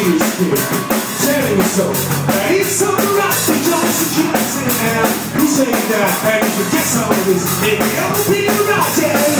ladies here telling me so. I need some Rocky Johnson Johnson now. Who's saying that, and you forget some of this. It don't.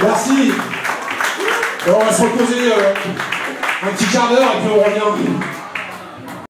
Merci. On va se reposer euh, un petit quart d'heure et puis on revient.